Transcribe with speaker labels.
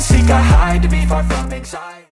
Speaker 1: seek a hide to be far from anxiety.